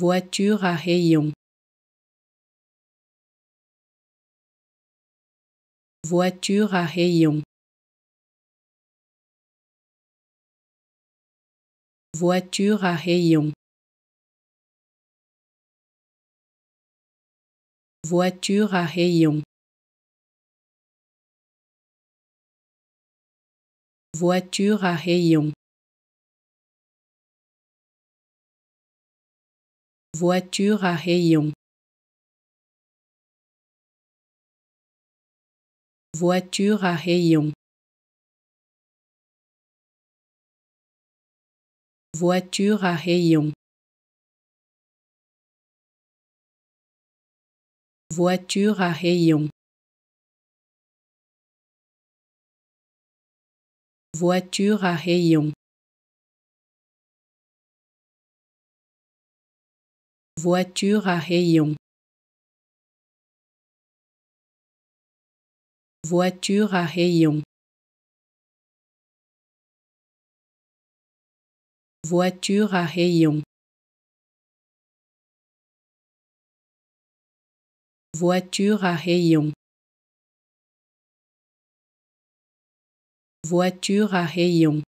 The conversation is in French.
Voiture à rayon. Voiture à rayon. Voiture à rayon. Voiture à rayon. Voiture à rayon. Voiture à rayon. Voiture à rayon. Voiture à rayon. Voiture à rayon. Voiture à rayon. Voiture à rayon. Voiture à rayon. Voiture à rayon. Voiture à rayon. Voiture à rayon.